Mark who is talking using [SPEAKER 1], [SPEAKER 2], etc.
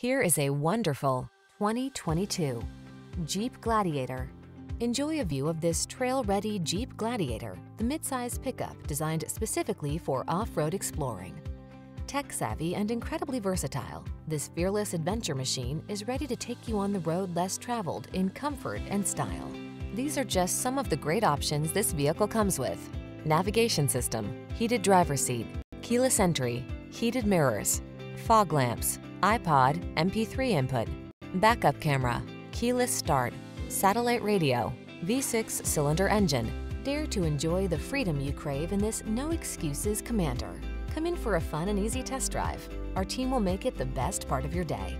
[SPEAKER 1] Here is a wonderful 2022 Jeep Gladiator. Enjoy a view of this trail-ready Jeep Gladiator, the midsize pickup designed specifically for off-road exploring. Tech-savvy and incredibly versatile, this fearless adventure machine is ready to take you on the road less traveled in comfort and style. These are just some of the great options this vehicle comes with. Navigation system, heated driver's seat, keyless entry, heated mirrors, fog lamps, iPod, MP3 input, backup camera, keyless start, satellite radio, V6 cylinder engine. Dare to enjoy the freedom you crave in this no excuses Commander. Come in for a fun and easy test drive. Our team will make it the best part of your day.